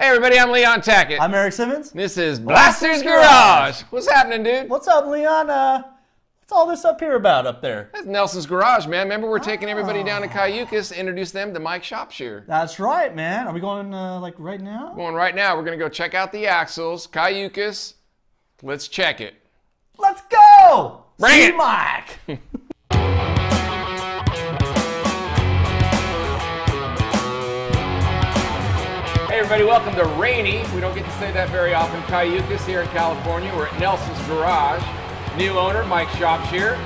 everybody, I'm Leon Tackett. I'm Eric Simmons. this is Blaster's Garage. What's happening, dude? What's up, Leon? Uh, what's all this up here about up there? That's Nelson's Garage, man. Remember, we're taking everybody down to Cayucos to introduce them to Mike Shopshear. That's right, man. Are we going uh, like right now? Going right now, we're going to go check out the axles, Cayucos. Let's check it. Let's go! Bring See it! Mike. everybody, welcome to Rainy. We don't get to say that very often. Cayucos here in California. We're at Nelson's Garage. New owner, Mike Shopshear,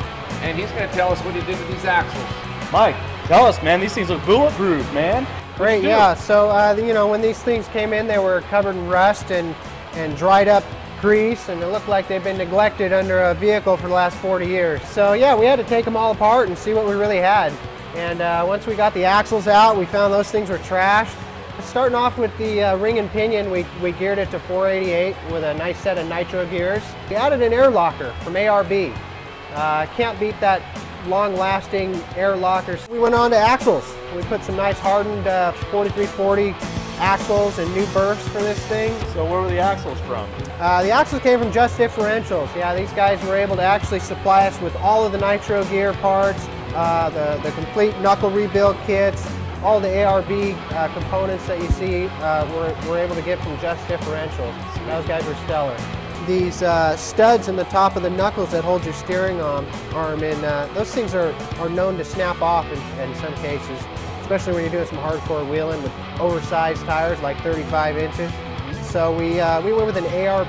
and he's going to tell us what he did with these axles. Mike, tell us, man. These things look bulletproof, man. Great, do. yeah. So, uh, you know, when these things came in, they were covered in rust and, and dried up grease, and it looked like they'd been neglected under a vehicle for the last 40 years. So, yeah, we had to take them all apart and see what we really had. And uh, once we got the axles out, we found those things were trashed. Starting off with the uh, ring and pinion, we, we geared it to 488 with a nice set of nitro gears. We added an air locker from ARB. Uh, can't beat that long-lasting air lockers. We went on to axles. We put some nice hardened uh, 4340 axles and new bursts for this thing. So where were the axles from? Uh, the axles came from Just Differentials. Yeah, these guys were able to actually supply us with all of the nitro gear parts, uh, the, the complete knuckle rebuild kits, all the ARB uh, components that you see uh, we're, we're able to get from Just Differentials. Those guys were stellar. These uh, studs in the top of the knuckles that hold your steering arm, arm in, uh, those things are, are known to snap off in, in some cases, especially when you're doing some hardcore wheeling with oversized tires like 35 inches. So we, uh, we went with an ARP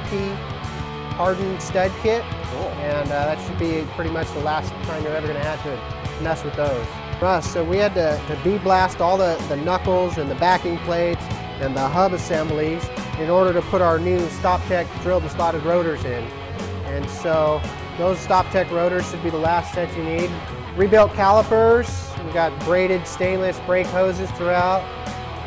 hardened stud kit, and uh, that should be pretty much the last time you're ever going to have to mess with those. So we had to, to bead-blast all the, the knuckles and the backing plates and the hub assemblies in order to put our new StopTech drilled and slotted rotors in. And so those StopTech rotors should be the last set you need. Rebuilt calipers, we got braided stainless brake hoses throughout.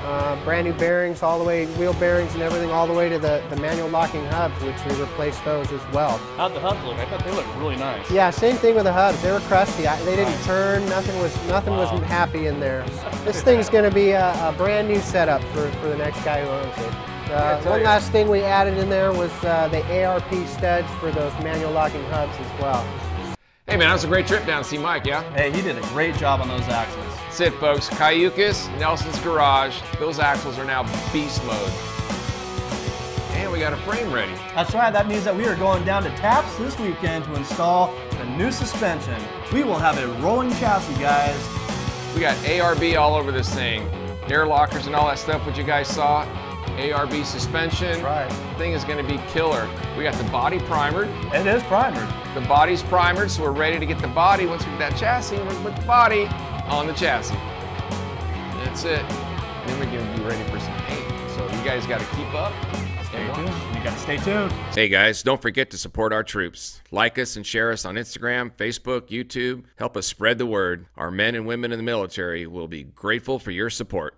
Uh, brand new bearings all the way, wheel bearings and everything all the way to the, the manual locking hubs, which we replaced those as well. How'd the hubs look? I thought they looked really nice. Yeah, same thing with the hubs. They were crusty. I, they didn't turn. Nothing was nothing Wow. was happy in there. This thing's going to be a, a brand new setup for, for the next guy who owns it. Uh, one you. last thing we added in there was uh, the ARP studs for those manual locking hubs as well. Hey, man, that was a great trip down to see Mike, yeah? Hey, he did a great job on those axles. That's it, folks. Cayucos, Nelson's Garage. Those axles are now beast mode. And we got a frame ready. That's right. That means that we are going down to Taps this weekend to install the new suspension. We will have a rolling chassis, guys. We got ARB all over this thing. Air lockers and all that stuff, what you guys saw. ARB suspension. That's right. Thing is going to be killer. We got the body primered. It is primered. The body's primered, so we're ready to get the body. Once we get that chassis, we're going to put the body on the chassis. That's it. And then we're going to be ready for some paint. So you guys got to keep up. Stay and tuned. watch. You got to stay tuned. Hey guys, don't forget to support our troops. Like us and share us on Instagram, Facebook, YouTube. Help us spread the word. Our men and women in the military will be grateful for your support.